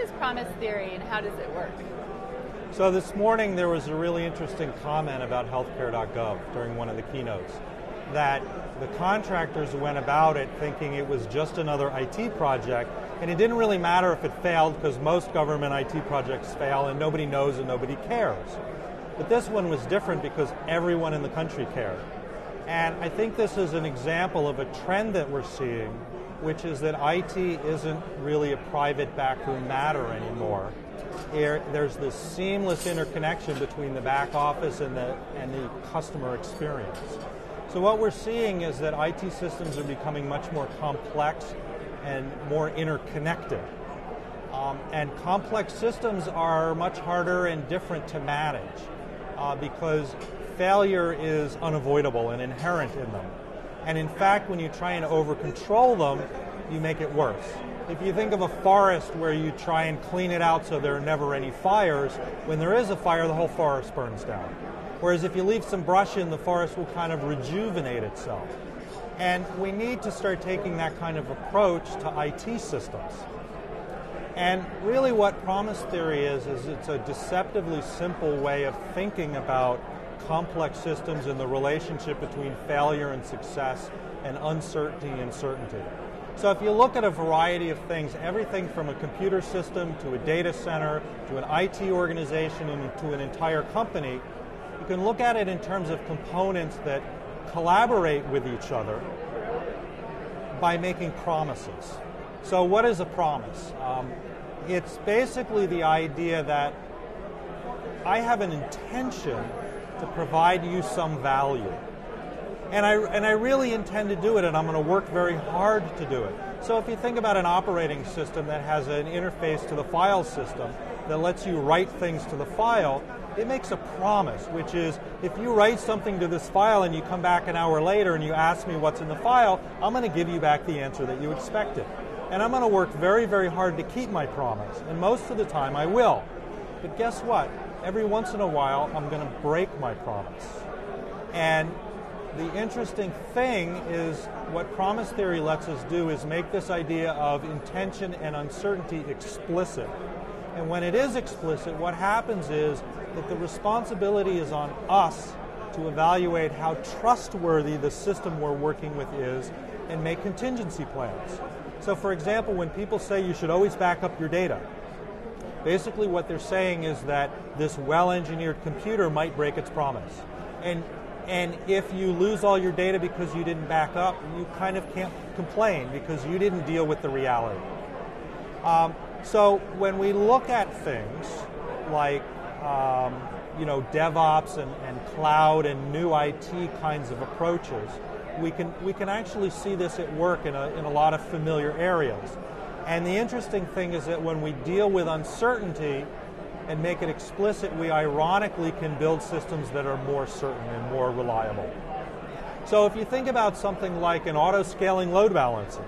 is promise theory and how does it work? So this morning there was a really interesting comment about healthcare.gov during one of the keynotes that the contractors went about it thinking it was just another IT project and it didn't really matter if it failed because most government IT projects fail and nobody knows and nobody cares. But this one was different because everyone in the country cared. And I think this is an example of a trend that we're seeing, which is that IT isn't really a private backroom matter anymore. There's this seamless interconnection between the back office and the, and the customer experience. So what we're seeing is that IT systems are becoming much more complex and more interconnected. Um, and complex systems are much harder and different to manage uh, because failure is unavoidable and inherent in them. And in fact, when you try and over control them, you make it worse. If you think of a forest where you try and clean it out so there are never any fires, when there is a fire, the whole forest burns down. Whereas if you leave some brush in, the forest will kind of rejuvenate itself. And we need to start taking that kind of approach to IT systems. And really, what promise theory is, is it's a deceptively simple way of thinking about complex systems and the relationship between failure and success and uncertainty and certainty. So, if you look at a variety of things, everything from a computer system to a data center to an IT organization and to an entire company, you can look at it in terms of components that collaborate with each other by making promises. So, what is a promise? Um, it's basically the idea that I have an intention to provide you some value. And I, and I really intend to do it, and I'm going to work very hard to do it. So, if you think about an operating system that has an interface to the file system that lets you write things to the file, it makes a promise, which is if you write something to this file and you come back an hour later and you ask me what's in the file, I'm going to give you back the answer that you expected. And I'm going to work very, very hard to keep my promise. And most of the time I will. But guess what? Every once in a while I'm going to break my promise. And the interesting thing is what promise theory lets us do is make this idea of intention and uncertainty explicit. And when it is explicit, what happens is that the responsibility is on us to evaluate how trustworthy the system we're working with is and make contingency plans. So, for example, when people say you should always back up your data, basically what they're saying is that this well engineered computer might break its promise. And, and if you lose all your data because you didn't back up, you kind of can't complain because you didn't deal with the reality. Um, so, when we look at things like um, you know, DevOps and, and cloud and new IT kinds of approaches, we can, we can actually see this at work in a, in a lot of familiar areas. And the interesting thing is that when we deal with uncertainty and make it explicit, we ironically can build systems that are more certain and more reliable. So if you think about something like an auto-scaling load balancer,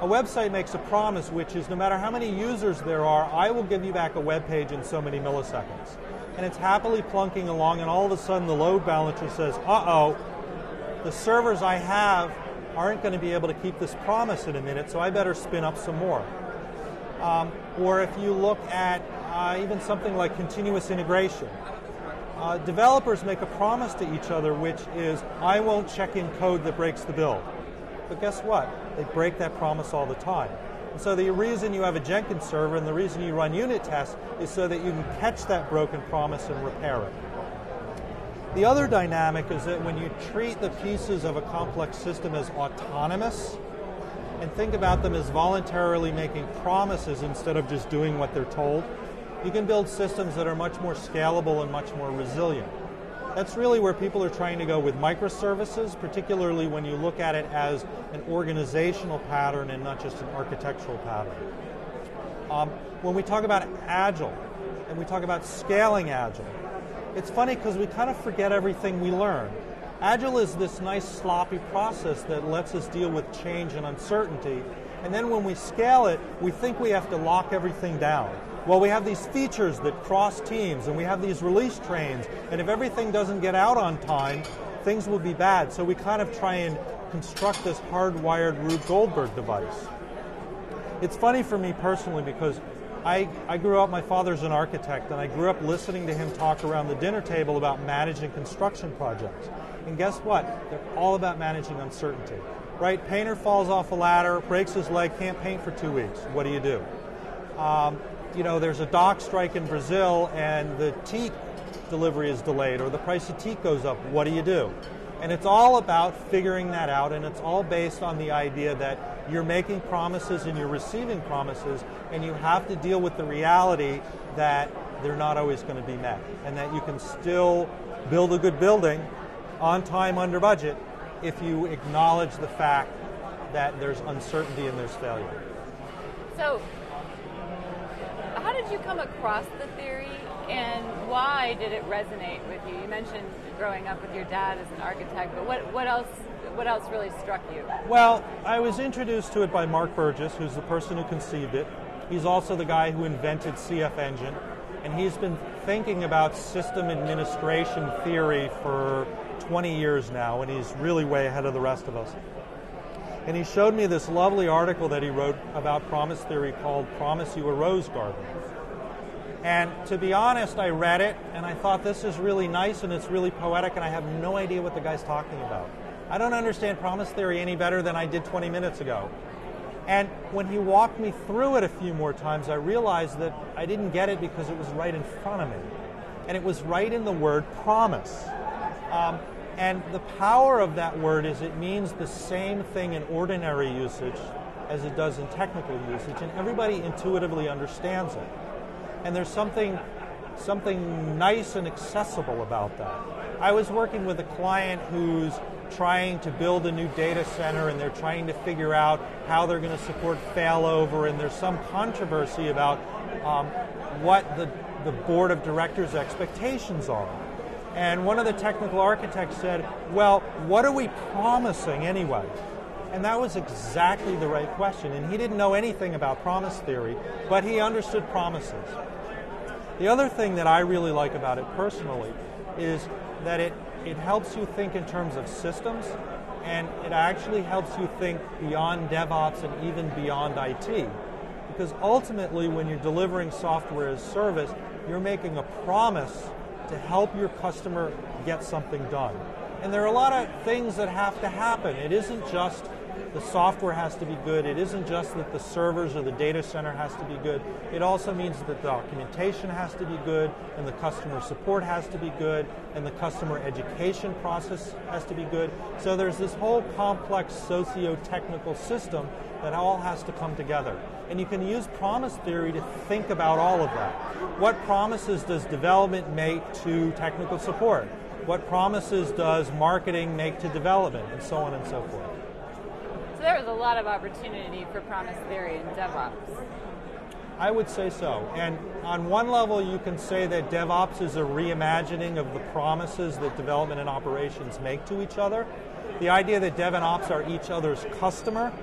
a website makes a promise which is no matter how many users there are, I will give you back a web page in so many milliseconds. And it's happily plunking along, and all of a sudden the load balancer says, uh oh, the servers I have aren't going to be able to keep this promise in a minute, so I better spin up some more. Um, or if you look at uh, even something like continuous integration, uh, developers make a promise to each other, which is, I won't check in code that breaks the build. But guess what? They break that promise all the time. And so the reason you have a Jenkins server and the reason you run unit tests is so that you can catch that broken promise and repair it. The other dynamic is that when you treat the pieces of a complex system as autonomous and think about them as voluntarily making promises instead of just doing what they're told, you can build systems that are much more scalable and much more resilient. That's really where people are trying to go with microservices, particularly when you look at it as an organizational pattern and not just an architectural pattern. Um, when we talk about agile and we talk about scaling agile, it's funny because we kind of forget everything we learn. Agile is this nice sloppy process that lets us deal with change and uncertainty. And then when we scale it, we think we have to lock everything down. Well, we have these features that cross teams and we have these release trains. And if everything doesn't get out on time, things will be bad. So we kind of try and construct this hardwired Rube Goldberg device. It's funny for me personally because I, I grew up, my father's an architect, and I grew up listening to him talk around the dinner table about managing construction projects. And guess what? They're all about managing uncertainty. Right? Painter falls off a ladder, breaks his leg, can't paint for two weeks. What do you do? Um, you know, there's a dock strike in Brazil and the teak delivery is delayed or the price of teak goes up. What do you do? And it's all about figuring that out, and it's all based on the idea that you're making promises and you're receiving promises, and you have to deal with the reality that they're not always going to be met, and that you can still build a good building on time, under budget, if you acknowledge the fact that there's uncertainty and there's failure. So, did you come across the theory and why did it resonate with you? You mentioned growing up with your dad as an architect, but what, what else what else really struck you? Well, I was introduced to it by Mark Burgess, who's the person who conceived it. He's also the guy who invented CF Engine, and he's been thinking about system administration theory for 20 years now, and he's really way ahead of the rest of us. And he showed me this lovely article that he wrote about promise theory called Promise You a Rose Garden. And to be honest, I read it and I thought this is really nice and it's really poetic, and I have no idea what the guy's talking about. I don't understand promise theory any better than I did 20 minutes ago. And when he walked me through it a few more times, I realized that I didn't get it because it was right in front of me. And it was right in the word promise. Um, and the power of that word is it means the same thing in ordinary usage as it does in technical usage, and everybody intuitively understands it. And there's something, something nice and accessible about that. I was working with a client who's trying to build a new data center and they're trying to figure out how they're going to support failover, and there's some controversy about um, what the, the board of directors' expectations are. And one of the technical architects said, Well, what are we promising anyway? And that was exactly the right question. And he didn't know anything about promise theory, but he understood promises. The other thing that I really like about it personally is that it, it helps you think in terms of systems and it actually helps you think beyond DevOps and even beyond IT. Because ultimately, when you're delivering software as service, you're making a promise to help your customer get something done. And there are a lot of things that have to happen. It isn't just the software has to be good. It isn't just that the servers or the data center has to be good. It also means that the documentation has to be good, and the customer support has to be good, and the customer education process has to be good. So there's this whole complex socio-technical system that all has to come together. And you can use promise theory to think about all of that. What promises does development make to technical support? What promises does marketing make to development? And so on and so forth. So there was a lot of opportunity for promise theory in DevOps. I would say so. And on one level, you can say that DevOps is a reimagining of the promises that development and operations make to each other. The idea that Dev and Ops are each other's customer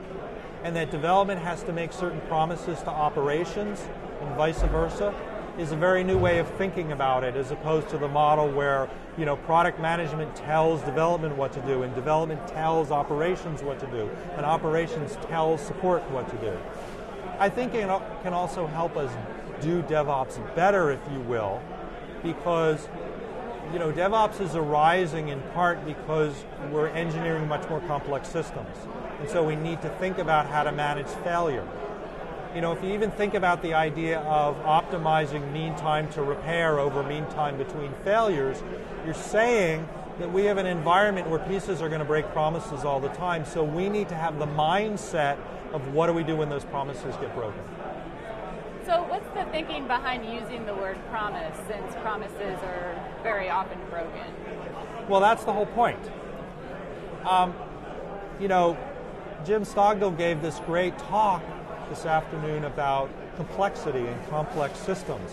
and that development has to make certain promises to operations and vice versa is a very new way of thinking about it as opposed to the model where you know product management tells development what to do and development tells operations what to do and operations tells support what to do. I think it can also help us do DevOps better, if you will, because you know DevOps is arising in part because we're engineering much more complex systems. And so we need to think about how to manage failure you know, if you even think about the idea of optimizing mean time to repair over mean time between failures, you're saying that we have an environment where pieces are going to break promises all the time. So we need to have the mindset of what do we do when those promises get broken. So, what's the thinking behind using the word promise since promises are very often broken? Well, that's the whole point. Um, you know, Jim Stogdill gave this great talk this afternoon about complexity and complex systems.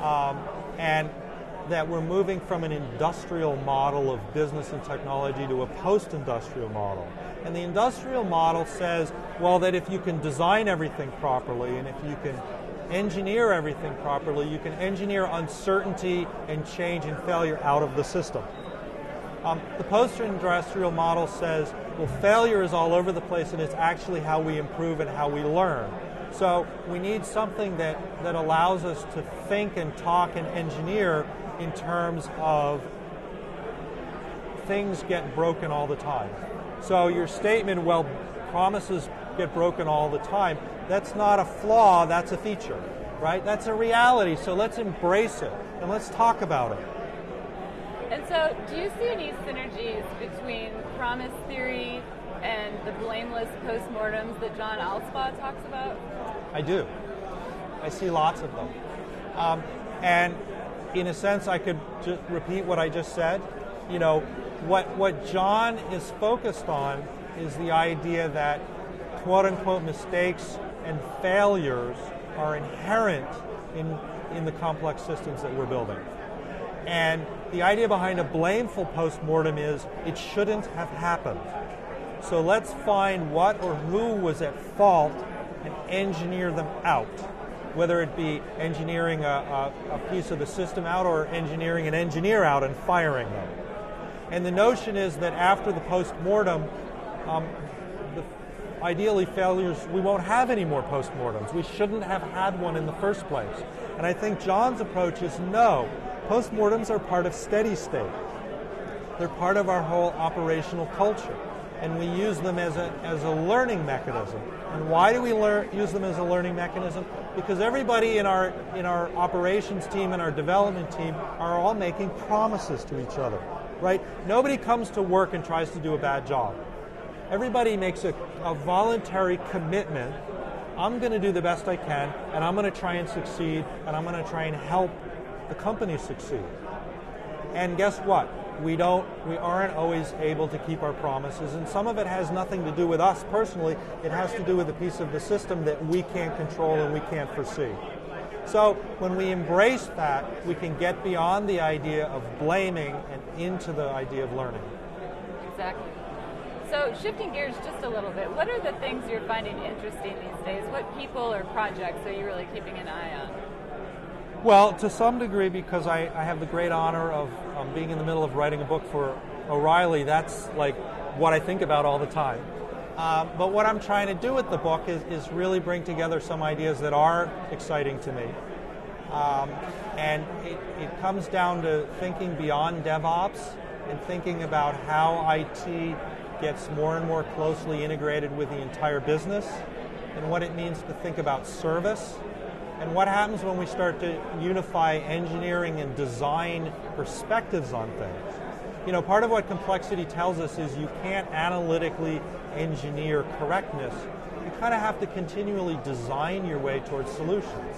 Um, and that we're moving from an industrial model of business and technology to a post industrial model. And the industrial model says, well, that if you can design everything properly and if you can engineer everything properly, you can engineer uncertainty and change and failure out of the system. Um, the post-industrial model says, well, failure is all over the place and it's actually how we improve and how we learn. So we need something that, that allows us to think and talk and engineer in terms of things get broken all the time. So your statement, well, promises get broken all the time, that's not a flaw, that's a feature, right? That's a reality, so let's embrace it and let's talk about it. And so, do you see any synergies between promise theory and the blameless postmortems that John Allspaw talks about? I do. I see lots of them. Um, and in a sense, I could just repeat what I just said. You know, what, what John is focused on is the idea that quote unquote mistakes and failures are inherent in, in the complex systems that we're building. And the idea behind a blameful postmortem is it shouldn't have happened. So let's find what or who was at fault and engineer them out. Whether it be engineering a, a, a piece of the system out or engineering an engineer out and firing them. And the notion is that after the post-mortem, um, the, ideally failures, we won't have any more post-mortems. We shouldn't have had one in the first place. And I think John's approach is no, post-mortems are part of steady state. They're part of our whole operational culture. And we use them as a, as a learning mechanism. And why do we use them as a learning mechanism? Because everybody in our, in our operations team and our development team are all making promises to each other right? Nobody comes to work and tries to do a bad job. Everybody makes a, a voluntary commitment. I'm going to do the best I can, and I'm going to try and succeed, and I'm going to try and help the company succeed. And guess what? We don't, we aren't always able to keep our promises, and some of it has nothing to do with us personally. It has to do with a piece of the system that we can't control and we can't foresee. So when we embrace that, we can get beyond the idea of blaming and into the idea of learning. Exactly. So shifting gears just a little bit, what are the things you're finding interesting these days? What people or projects are you really keeping an eye on? Well, to some degree, because I, I have the great honor of um, being in the middle of writing a book for O'Reilly, that's like what I think about all the time. Um, but what I'm trying to do with the book is, is, really bring together some ideas that are exciting to me. Um, and it, it, comes down to thinking beyond DevOps and thinking about how IT gets more and more closely integrated with the entire business and what it means to think about service and what happens when we start to unify engineering and design perspectives on things. You know, part of what complexity tells us is you can't analytically engineer correctness. You kind of have to continually design your way towards solutions.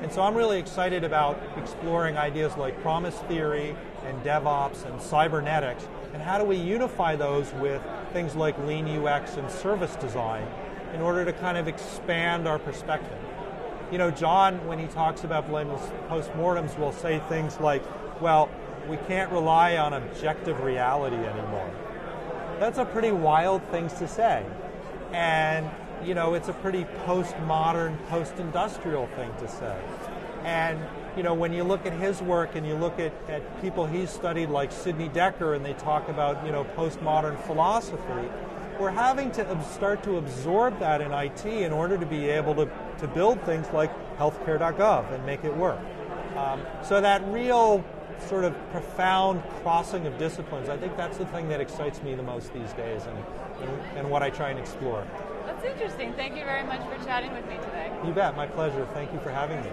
And so I'm really excited about exploring ideas like promise theory and DevOps and cybernetics, and how do we unify those with things like lean UX and service design in order to kind of expand our perspective. You know, John, when he talks about blameless postmortems, will say things like, well, we can't rely on objective reality anymore. That's a pretty wild thing to say. And, you know, it's a pretty postmodern, post-industrial thing to say. And, you know, when you look at his work and you look at, at people he's studied like Sidney Dekker and they talk about, you know, postmodern philosophy, we're having to start to absorb that in IT in order to be able to, to build things like healthcare.gov and make it work. Um, so that real sort of profound crossing of disciplines. I think that's the thing that excites me the most these days and, and, and, what I try and explore. That's interesting. Thank you very much for chatting with me today. You bet. My pleasure. Thank you for having me.